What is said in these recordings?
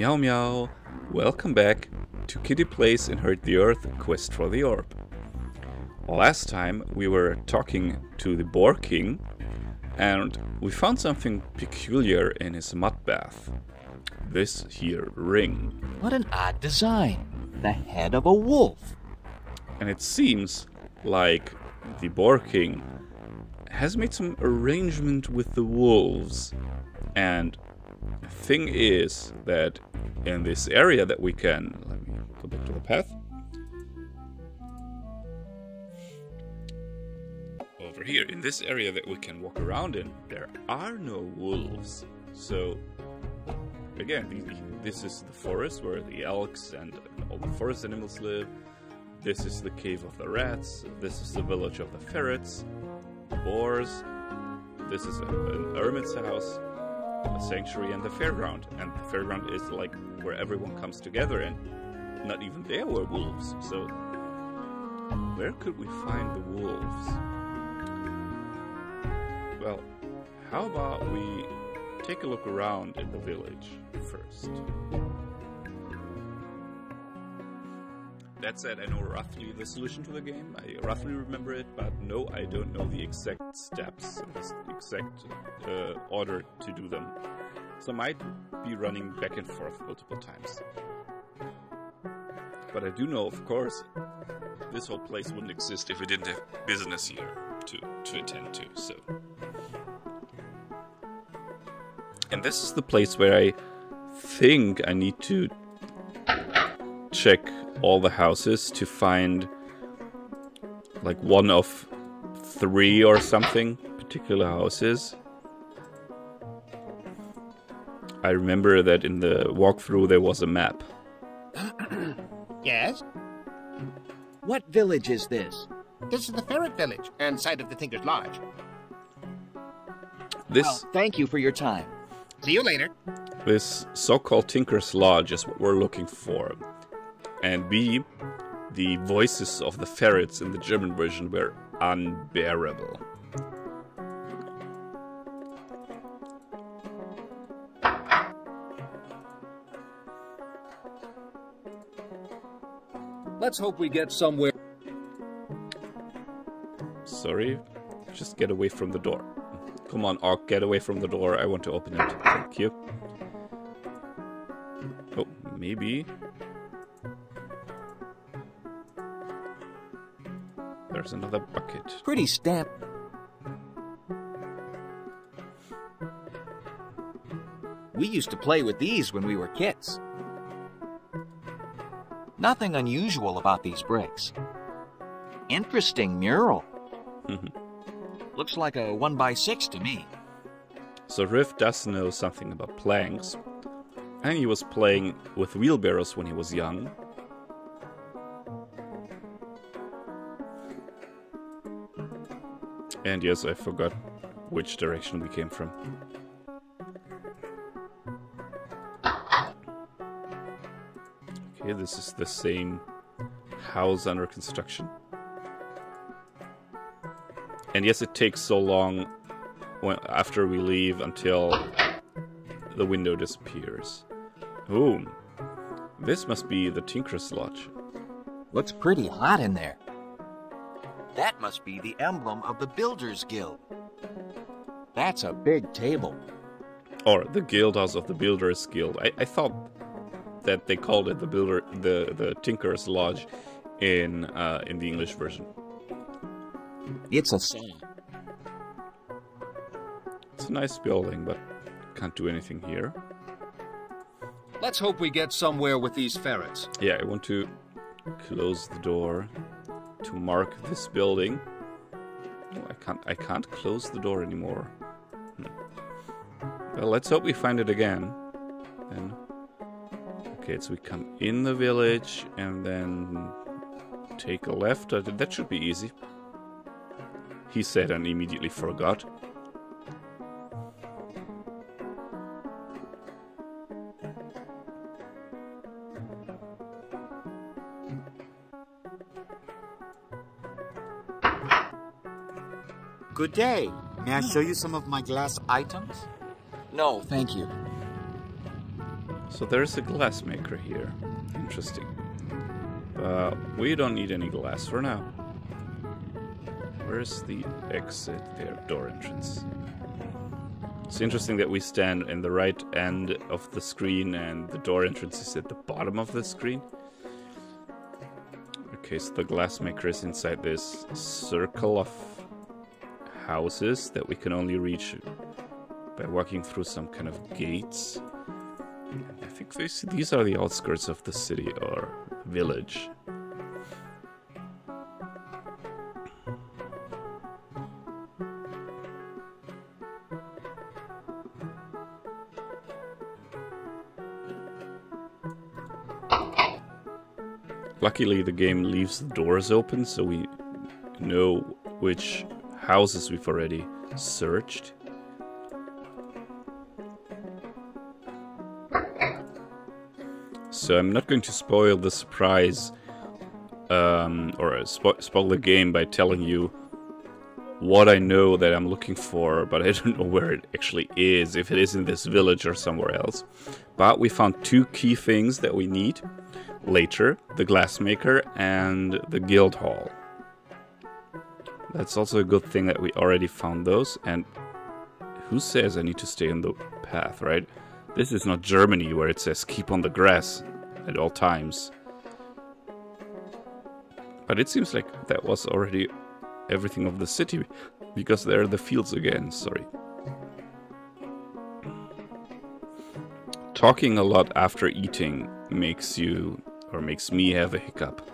Meow meow, welcome back to Kitty Place Plays Inherit the Earth Quest for the Orb. Last time we were talking to the Boar King and we found something peculiar in his mud bath. This here ring. What an odd design. The head of a wolf. And it seems like the Boar King has made some arrangement with the wolves. And the thing is that in this area that we can... Let me go back to the path. Over here, in this area that we can walk around in, there are no wolves. So, again, this is the forest where the elks and all the forest animals live. This is the cave of the rats. This is the village of the ferrets, the boars. This is a, an hermit's house, a sanctuary, and the fairground. And the fairground is like where everyone comes together, and not even there were wolves. So, where could we find the wolves? Well, how about we take a look around in the village first? That said, I know roughly the solution to the game. I roughly remember it, but no, I don't know the exact steps, the exact uh, order to do them. So I might be running back and forth multiple times. But I do know, of course, this whole place wouldn't exist if we didn't have business here to, to attend to, so... And this is the place where I think I need to check all the houses to find like one of three or something particular houses. I remember that in the walkthrough there was a map. Yes? What village is this? This is the Ferret Village and site of the Tinker's Lodge. This Well, thank you for your time. See you later. this so-called Tinker's Lodge is what we're looking for. And B, the voices of the ferrets in the German version were unbearable. Let's hope we get somewhere. Sorry, just get away from the door. Come on, Ark, get away from the door. I want to open it. Thank you. Oh, maybe. There's another bucket. Pretty stamp. We used to play with these when we were kids. Nothing unusual about these bricks. Interesting mural. Looks like a 1 by 6 to me. So Rif does know something about planks. And he was playing with wheelbarrows when he was young. And yes, I forgot which direction we came from. This is the same house under construction. And yes, it takes so long when, after we leave until the window disappears. Ooh, this must be the Tinker's Lodge. Looks pretty hot in there. That must be the emblem of the Builders Guild. That's a big table. Or the Guild House of the Builders Guild. I, I thought that they called it the Builder, the the Tinker's Lodge, in uh, in the English version. It's a saw. It's a nice building, but can't do anything here. Let's hope we get somewhere with these ferrets. Yeah, I want to close the door to mark this building. Oh, I can't. I can't close the door anymore. Hmm. Well, let's hope we find it again. Then. Okay, so we come in the village and then take a left. Uh, That should be easy. He said and immediately forgot. Good day. May I show you some of my glass items? No, thank you. So there's a glass maker here. Interesting. But we don't need any glass for now. Where's the exit there? Door entrance. It's interesting that we stand in the right end of the screen and the door entrance is at the bottom of the screen. Okay, so the glassmaker is inside this circle of houses that we can only reach by walking through some kind of gates. I think these, these are the outskirts of the city or village. Luckily, the game leaves the doors open, so we know which houses we've already searched. So I'm not going to spoil the surprise um, or spo spoil the game by telling you what I know that I'm looking for, but I don't know where it actually is, if it is in this village or somewhere else. But we found two key things that we need later, the glassmaker and the guild hall. That's also a good thing that we already found those, and who says I need to stay on the path, right? This is not Germany where it says keep on the grass at all times. But it seems like that was already everything of the city, because there are the fields again, sorry. Talking a lot after eating makes you or makes me have a hiccup.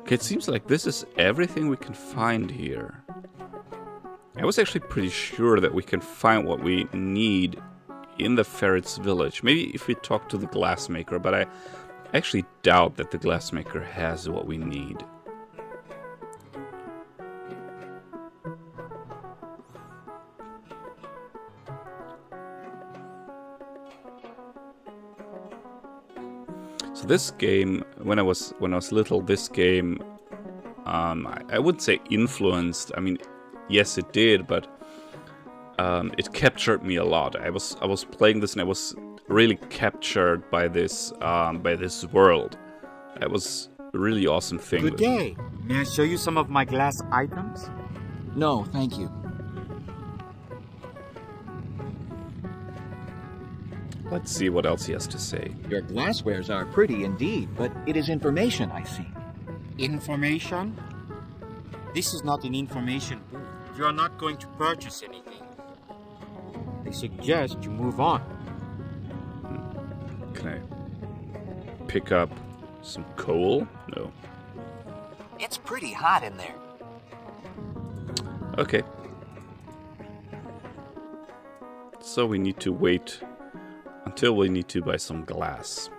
Okay, it seems like this is everything we can find here. I was actually pretty sure that we can find what we need in the ferret's village. Maybe if we talk to the glassmaker, but I actually doubt that the glassmaker has what we need. So this game, when I was when I was little, this game, um, I, I wouldn't say influenced. I mean, yes, it did, but um, it captured me a lot. I was I was playing this and I was really captured by this um, by this world. It was a really awesome thing. Good day. May I show you some of my glass items? No, thank you. Let's see what else he has to say. Your glasswares are pretty indeed, but it is information, I see. Information? This is not an information booth. You are not going to purchase anything. I suggest you move on. Can I pick up some coal? No. It's pretty hot in there. Okay. So we need to wait until we need to buy some glass.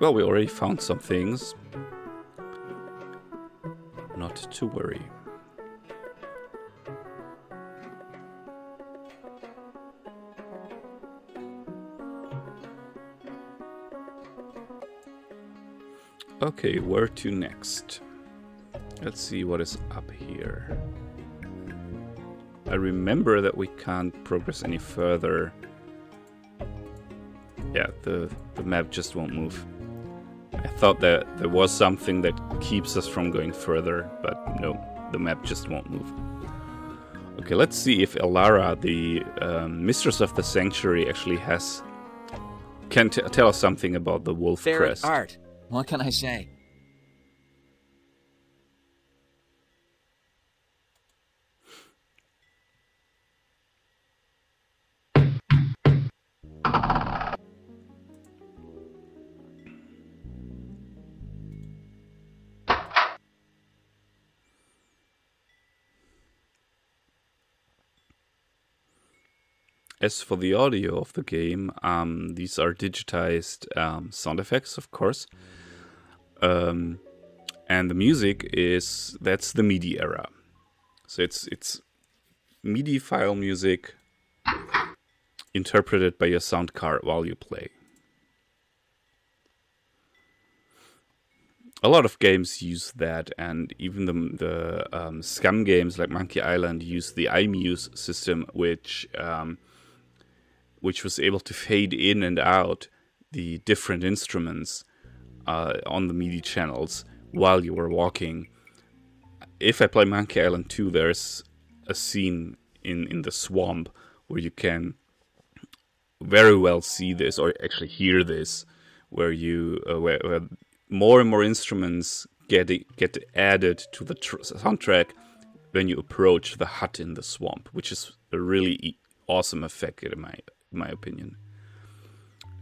Well, we already found some things. Not to worry. Okay, where to next? Let's see what is up here. I remember that we can't progress any further. Yeah, the, the map just won't move. I thought that there was something that keeps us from going further, but no, the map just won't move. Okay, let's see if Elara, the um, mistress of the sanctuary, actually has can tell us something about the wolf Ferret crest. art. What can I say? As for the audio of the game, um, these are digitized um, sound effects, of course. Um, and the music is that's the MIDI era. So it's it's MIDI file music interpreted by your sound card while you play. a lot of games use that, and even the the um, SCUMM games like Monkey Island use the iMuse system, which um, which was able to fade in and out the different instruments uh, on the MIDI channels while you were walking. If I play Monkey Island 2, there's a scene in in the swamp where you can very well see this or actually hear this, where you uh, where, where more and more instruments get get added to the tr- soundtrack when you approach the hut in the swamp, which is a really awesome effect in my my opinion.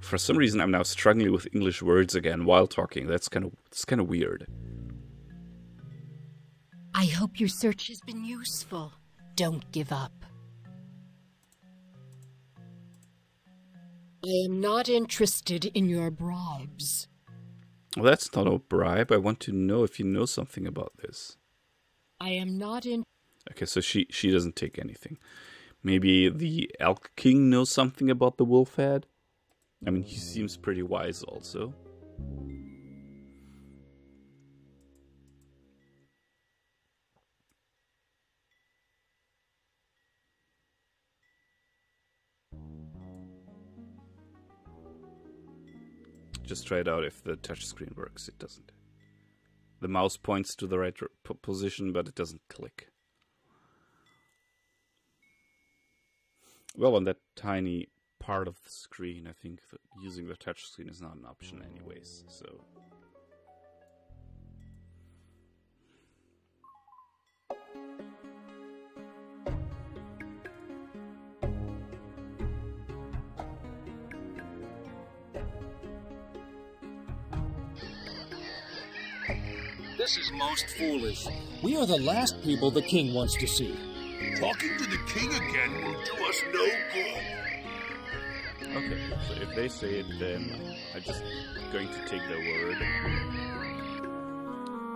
For some reason, I'm now struggling with English words again while talking. That's kind of it's kind of weird. I hope your search has been useful. Don't give up. I am not interested in your bribes. Well, that's not a bribe. I want to know if you know something about this. I am not in. Okay, so she she doesn't take anything. Maybe the Elk King knows something about the wolf head. I mean, he seems pretty wise, also. Just try it out if the touchscreen works. It doesn't. The mouse points to the right position, but it doesn't click. Well, on that tiny part of the screen, I think using the touch screen is not an option anyways, so... This is most foolish. We are the last people the king wants to see. Talking to the king again will do us no good. Okay, so if they say it, then I'm just going to take their word.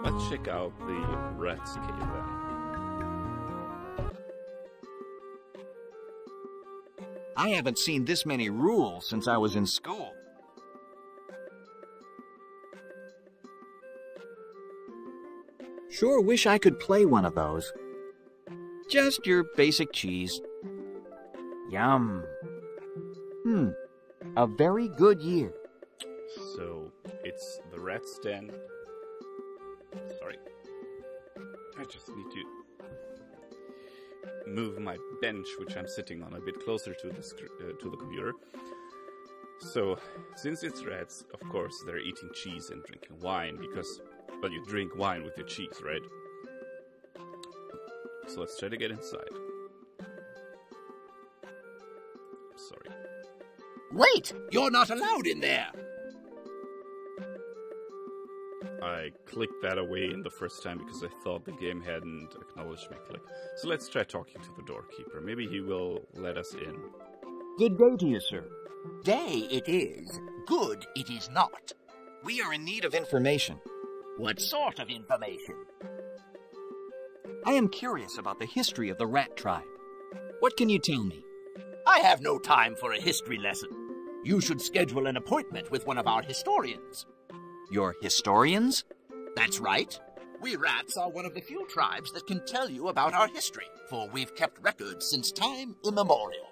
Let's check out the rat's cave then. I haven't seen this many rules since I was in school. Sure wish I could play one of those. Just your basic cheese. Yum. Hmm. A very good year. So, it's the rat's den. Sorry. I just need to move my bench, which I'm sitting on, a bit closer to the, uh, to the computer. So, since it's rats, of course, they're eating cheese and drinking wine because but you drink wine with your cheese, right? So let's try to get inside. Sorry. Wait! You're not allowed in there! I clicked that away in the first time because I thought the game hadn't acknowledged my click. So let's try talking to the doorkeeper. Maybe he will let us in. Good day to you, sir. Day it is. Good it is not. We are in need of information. What sort of information? I am curious about the history of the rat tribe. What can you tell me? I have no time for a history lesson. You should schedule an appointment with one of our historians. Your historians? That's right. We rats are one of the few tribes that can tell you about our history, for we've kept records since time immemorial.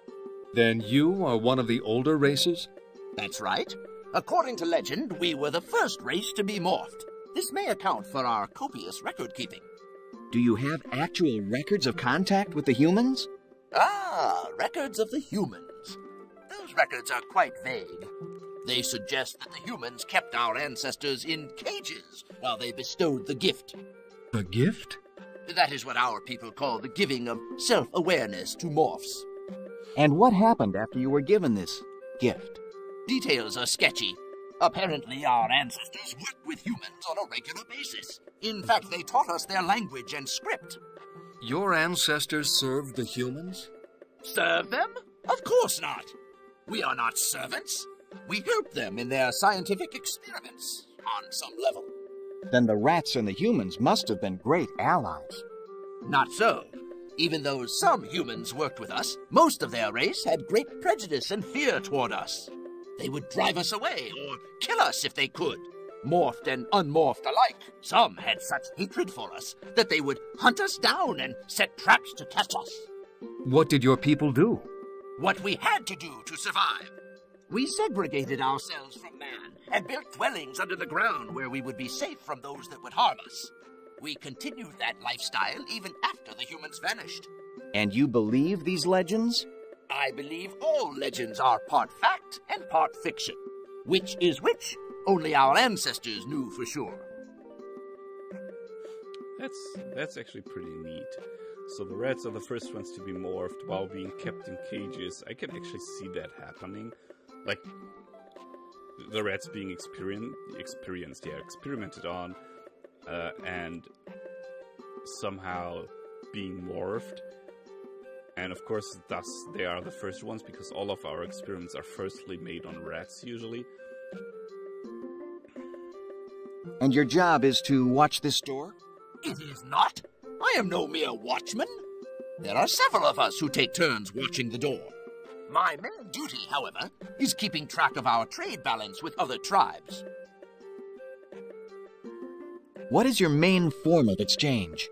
Then you are one of the older races? That's right. According to legend, we were the first race to be morphed. This may account for our copious record keeping. Do you have actual records of contact with the humans? Ah, records of the humans. Those records are quite vague. They suggest that the humans kept our ancestors in cages while they bestowed the gift. The gift? That is what our people call the giving of self awareness to morphs. And what happened after you were given this gift? Details are sketchy, Apparently, our ancestors worked with humans on a regular basis. In fact, they taught us their language and script. Your ancestors served the humans? Serve them? Of course not. We are not servants. We help them in their scientific experiments, on some level. Then the rats and the humans must have been great allies. Not so. Even though some humans worked with us, most of their race had great prejudice and fear toward us. They would drive us away or kill us if they could. morphed and unmorphed alike. Some had such hatred for us that they would hunt us down and set traps to catch us. What did your people do? What we had to do to survive. We segregated ourselves from man and built dwellings under the ground where we would be safe from those that would harm us. We continued that lifestyle even after the humans vanished. And you believe these legends? I believe all legends are part fact and part fiction. Which is which, only our ancestors knew for sure. That's that's actually pretty neat. So the rats are the first ones to be morphed while being kept in cages. I can actually see that happening. Like the rats being experien experienced, yeah, experimented on, uh, and somehow being morphed. And of course, thus they are the first ones because all of our experiments are firstly made on rats usually. And your job is to watch this door? It is not. I am no mere watchman. There are several of us who take turns watching the door. My main duty, however, is keeping track of our trade balance with other tribes. What is your main form of exchange?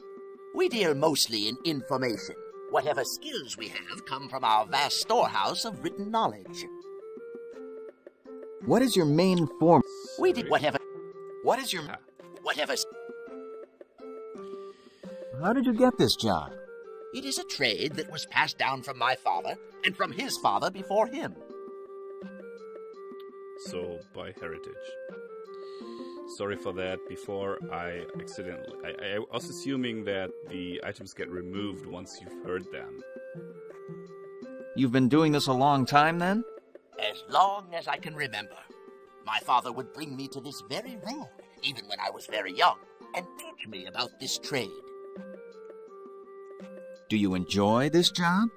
We deal mostly in information. Whatever skills we have come from our vast storehouse of written knowledge. What is your main form? We did whatever, What is your... Uh. whatever. How did you get this job? It is a trade that was passed down from my father and from his father before him. So by heritage. Sorry for that. Before I accidentally, I, I was assuming that the items get removed once you've heard them. You've been doing this a long time then? As long as I can remember. My father would bring me to this very room, even when I was very young, and teach me about this trade. Do you enjoy this job?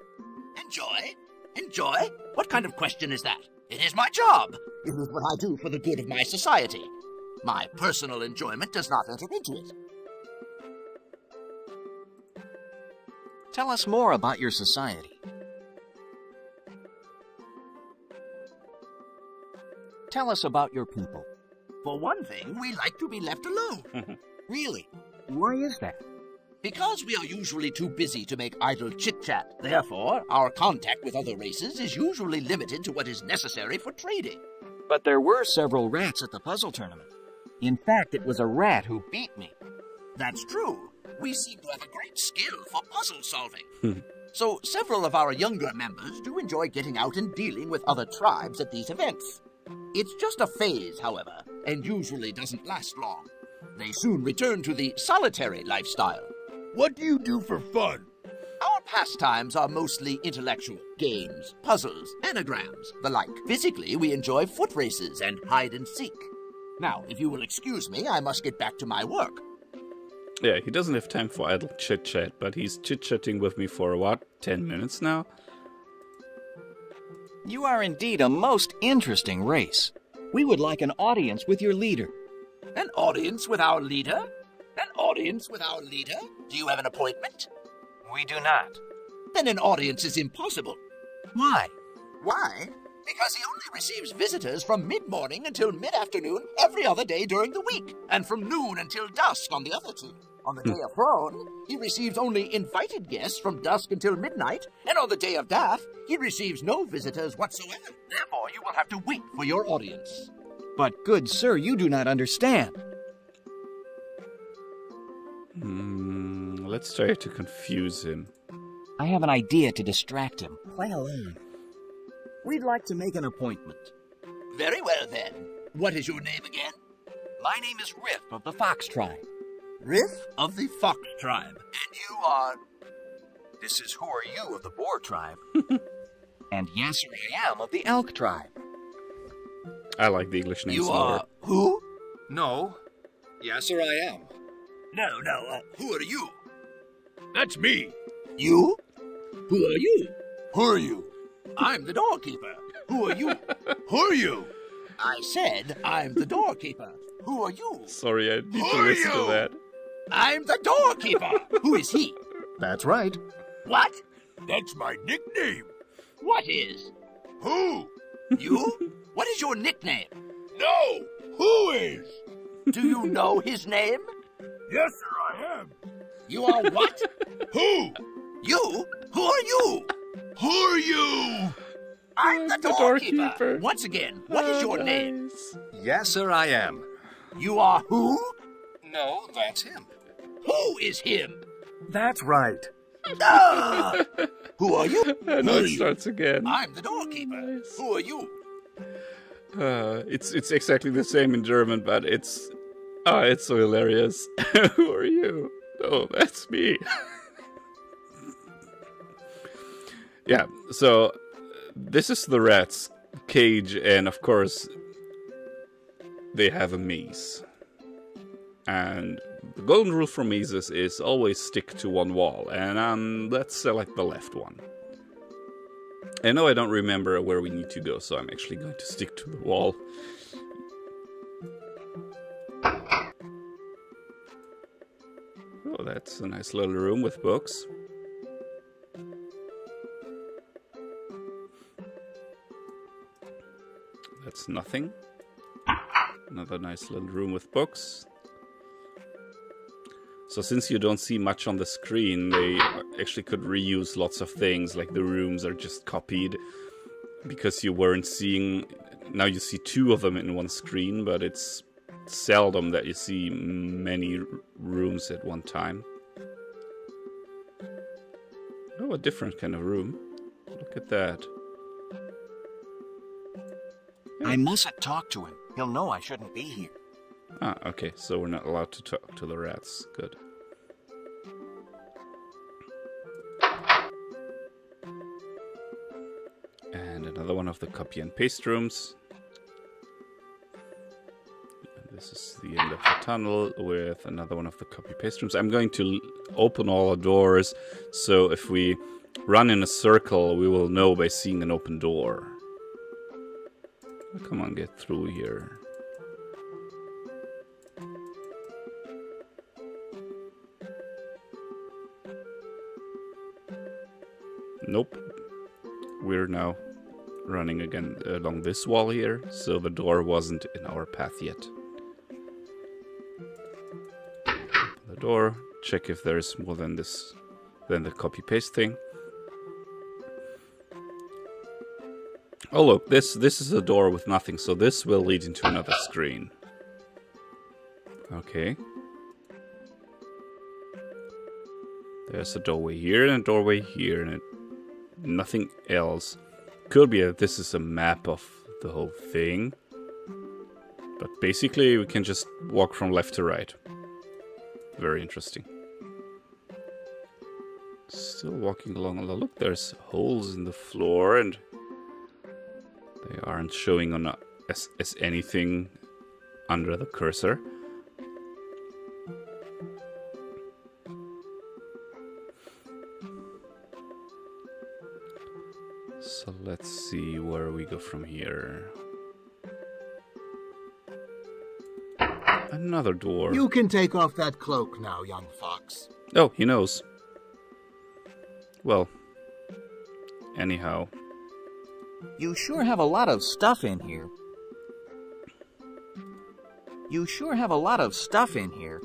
Enjoy? Enjoy? What kind of question is that? It is my job. It is what I do for the good of my society. My personal enjoyment does not enter into it. Tell us more about your society. Tell us about your people. For one thing, we like to be left alone. Really? Why is that? Because we are usually too busy to make idle chit chat. Therefore, our contact with other races is usually limited to what is necessary for trading. But there were several rats at the puzzle tournament. In fact, it was a rat who beat me. That's true. We seem to have a great skill for puzzle solving. Hmm. so, several of our younger members do enjoy getting out and dealing with other tribes at these events. It's just a phase, however, and usually doesn't last long. They soon return to the solitary lifestyle. What do you do for fun? Our pastimes are mostly intellectual games, puzzles, anagrams, the like. Physically, we enjoy foot races and hide and seek. Now, if you will excuse me, I must get back to my work. Yeah, he doesn't have time for idle chit chat, but he's chit chatting with me for what, 10 minutes now? You are indeed a most interesting race. We would like an audience with your leader. An audience with our leader? An audience with our leader? Do you have an appointment? We do not. Then an audience is impossible. Why? Why? Because he only receives visitors from mid morning until mid afternoon every other day during the week, and from noon until dusk on the other two. On the day of throne, he receives only invited guests from dusk until midnight, and on the day of death, he receives no visitors whatsoever. Therefore, you will have to wait for your audience. But, good sir, you do not understand. Hmm, let's try to confuse him. I have an idea to distract him. Play along. We'd like to make an appointment. Very well, then. What is your name again? My name is Rif of the Fox tribe. Rif of the Fox tribe. And you are. This is Who Are You of the Boar tribe. and Yes, I Am of the Elk tribe. I like the English names You more. are. Who? No. Yes, sir, I am. No, no. Uh, who are you? That's me. You? Who are you? Who are you? I'm the doorkeeper. Who are you? Who are you? I said I'm the doorkeeper. Who are you? Sorry, I need Who to are listen to that. I'm the doorkeeper. Who is he? That's right. What? That's my nickname. What is? Who? You? What is your nickname? No. Who is? Do you know his name? Yes, sir, I am. You are what? Who? you? Who are you? Who are you? I'm the, The doorkeeper. doorkeeper. Once again, what is your Oh, name? Yes, sir, I am. You are who? No, that's him. Who is him? That's right. Ah! who are you? And now it starts again. I'm the doorkeeper. Nice. Who are you? Uh, it's it's exactly the same in German, but it's ah, it's so hilarious. Who are you? Oh, that's me. yeah. So uh, this is the rat's cage, and of course they have a maze. And the golden rule for mazes is always stick to one wall, and um, let's select the left one. I know I don't remember where we need to go, so I'm actually going to stick to the wall. Oh, that's a nice little room with books. That's nothing. Another nice little room with books. So since you don't see much on the screen, they actually could reuse lots of things, like the rooms are just copied because you weren't seeing. Now you see two of them in one screen, but it's seldom that you see many rooms at one time. Oh, a different kind of room. Look at that. I mustn't talk to him. He'll know I shouldn't be here. Ah, okay, so we're not allowed to talk to the rats. Good. And another one of the copy and paste rooms. This is the end of the tunnel with another one of the copy paste rooms. I'm going to open all the doors, so if we run in a circle, we will know by seeing an open door. Come on, get through here. Nope. We're now running again along this wall here, so the door wasn't in our path yet. The door, check if there's more than this than the copy paste thing. Oh look, this this is a door with nothing, so this will lead into another screen. Okay. There's a doorway here and a doorway here, and it, nothing else. Could be that this is a map of the whole thing. But basically, we can just walk from left to right. Very interesting. Still walking along. Look, there's holes in the floor, and they aren't showing on a, as, as anything under the cursor. So let's see where we go from here. Another door. You can take off that cloak now, young fox. Oh, he knows. Well, anyhow, You sure have a lot of stuff in here. You sure have a lot of stuff in here.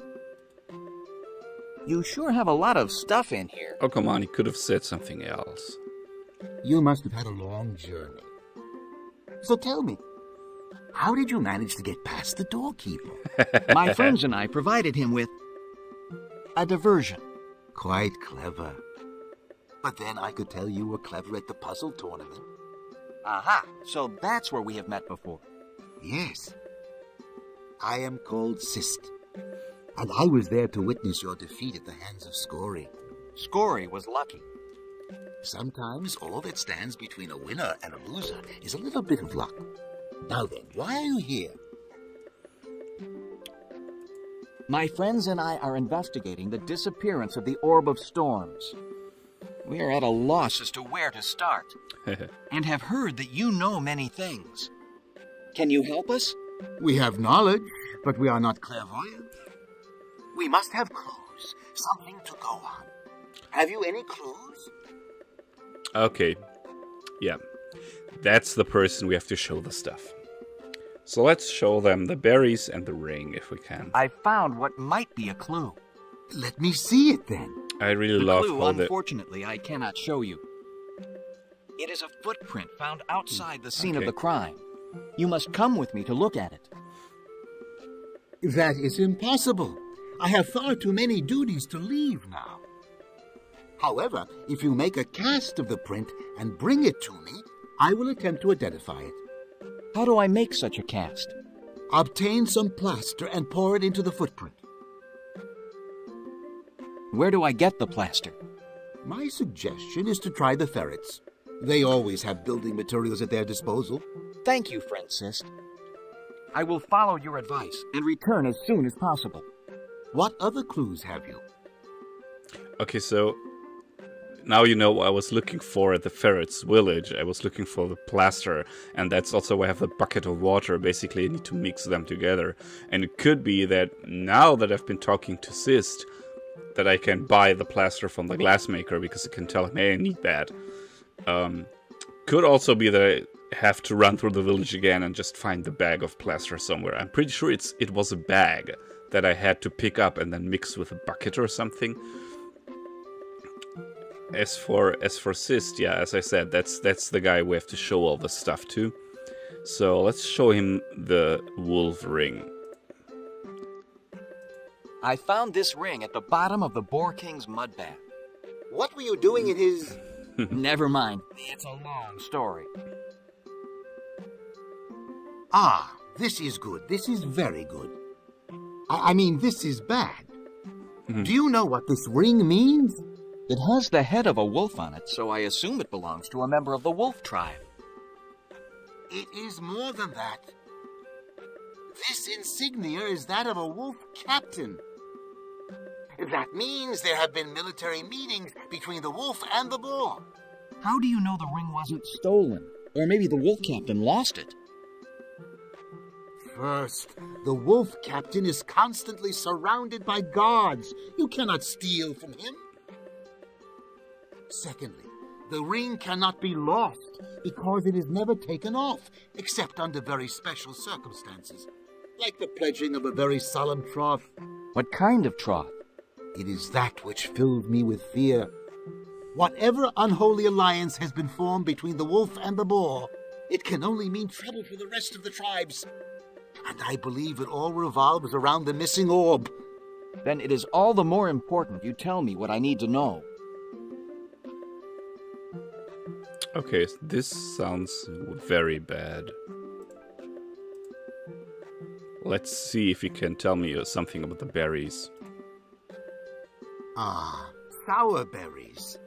You sure have a lot of stuff in here. oh come on, he could have said something else. You must have had a long journey. So tell me, how did you manage to get past the doorkeeper? My friends and I provided him with a diversion. Quite clever. But then I could tell you were clever at the puzzle tournament. Aha, so that's where we have met before. Yes. I am called Sist. And I was there to witness your defeat at the hands of Scory. Scory was lucky. Sometimes all that stands between a winner and a loser is a little bit of luck. Now then, why are you here? My friends and I are investigating the disappearance of the Orb of Storms. We are at a loss as to where to start, and have heard that you know many things. Can you help us? We have knowledge, but we are not clairvoyant. We must have clues, something to go on. Have you any clues? Okay. Yeah. That's the person we have to show the stuff. So let's show them the berries and the ring if we can. I found what might be a clue. Let me see it then. I really The love clue, how the unfortunately, I cannot show you. It is a footprint found outside the scene of the crime. You must come with me to look at it. That is impossible. I have far too many duties to leave now. However, if you make a cast of the print and bring it to me, I will attempt to identify it. How do I make such a cast? Obtain some plaster and pour it into the footprint. Where do I get the plaster? My suggestion is to try the ferrets. They always have building materials at their disposal. Thank you, Francis. I will follow your advice and return as soon as possible. What other clues have you? Okay, so now you know what I was looking for at the ferret's village. I was looking for the plaster, and that's also why I have the bucket of water. Basically, I need to mix them together. And it could be that now that I've been talking to Sist, that I can buy the plaster from the glassmaker because it can tell him, hey, I need that. Um, could also be that I have to run through the village again and just find the bag of plaster somewhere. I'm pretty sure it's it was a bag that I had to pick up and then mix with a bucket or something. As for as for Sist, yeah, as I said, that's that's the guy we have to show all the stuff to. So let's show him the wolf ring. I found this ring at the bottom of the Boar King's mud bath. What were you doing in his. Never mind. It's a long story. Ah, this is good. This is very good. I, I mean, this is bad. Do you know what this ring means? It has the head of a wolf on it, so I assume it belongs to a member of the wolf tribe. It is more than that. This insignia is that of a wolf captain. That means there have been military meetings between the wolf and the boar. How do you know the ring wasn't stolen? Or maybe the wolf captain lost it? First, the wolf captain is constantly surrounded by guards. You cannot steal from him. Secondly, the ring cannot be lost because it is never taken off, except under very special circumstances, like the pledging of a very solemn troth. What kind of troth? It is that which filled me with fear. Whatever unholy alliance has been formed between the wolf and the boar, it can only mean trouble for the rest of the tribes. And I believe it all revolves around the missing orb. Then it is all the more important you tell me what I need to know. Okay, this sounds very bad. Let's see if you can tell me uh, something about the berries. Ah, sour berries.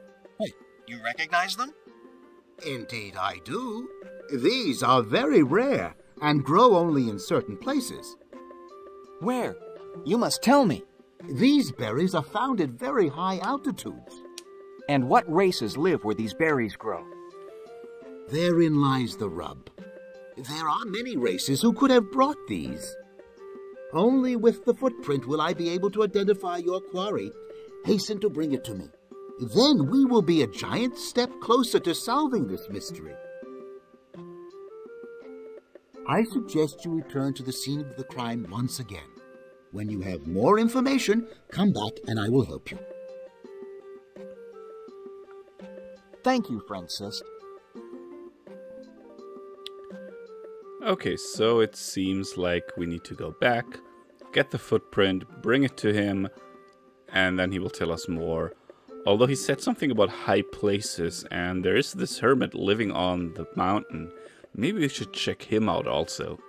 You recognize them? Indeed, I do. These are very rare and grow only in certain places. Where? You must tell me. These berries are found at very high altitudes. And what races live where these berries grow? Therein lies the rub. There are many races who could have brought these. Only with the footprint will I be able to identify your quarry. Hasten to bring it to me. Then we will be a giant step closer to solving this mystery. I suggest you return to the scene of the crime once again. When you have more information, come back and I will help you. Thank you, Francis. Okay, so it seems like we need to go back, get the footprint, bring it to him, and then he will tell us more. Although he said something about high places, and there is this hermit living on the mountain. Maybe we should check him out also.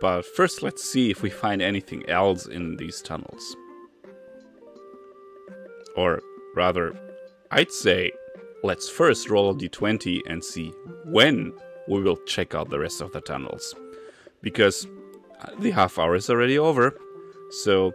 But first, let's see if we find anything else in these tunnels. Or rather, I'd say let's first roll a d20 and see when we will check out the rest of the tunnels. Because uh, the half hour is already over. So,